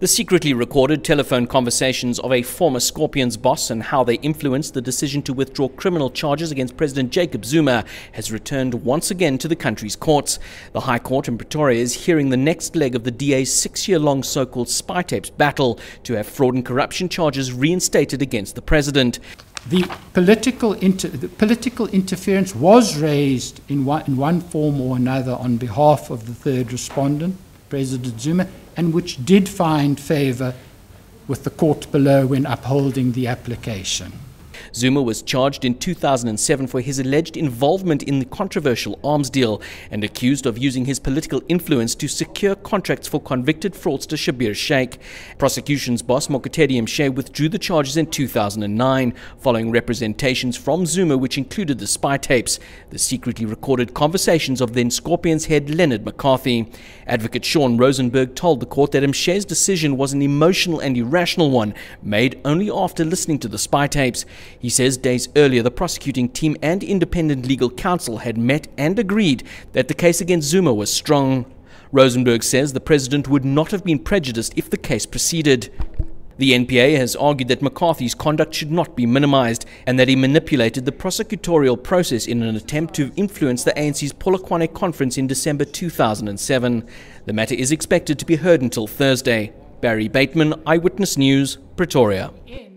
The secretly recorded telephone conversations of a former Scorpions boss and how they influenced the decision to withdraw criminal charges against President Jacob Zuma has returned once again to the country's courts. The High Court in Pretoria is hearing the next leg of the DA's six year long so called spy tapes battle to have fraud and corruption charges reinstated against the president. The political, inter- the political interference was raised in one, in one form or another on behalf of the third respondent, President Zuma, and which did find favour with the court below when upholding the application. Zuma was charged in 2007 for his alleged involvement in the controversial arms deal and accused of using his political influence to secure contracts for convicted fraudster Shabir Shaik. Prosecution's boss Mokotedi Mpshe withdrew the charges in 2009 following representations from Zuma which included the spy tapes, the secretly recorded conversations of then Scorpions head Leonard McCarthy. Advocate Sean Rosenberg told the court that Mpshe's decision was an emotional and irrational one made only after listening to the spy tapes. He says days earlier the prosecuting team and independent legal counsel had met and agreed that the case against Zuma was strong. Rosenberg says the president would not have been prejudiced if the case proceeded. The NPA has argued that McCarthy's conduct should not be minimized and that he manipulated the prosecutorial process in an attempt to influence the ANC's Polokwane conference in December 2007. The matter is expected to be heard until Thursday. Barry Bateman, Eyewitness News, Pretoria.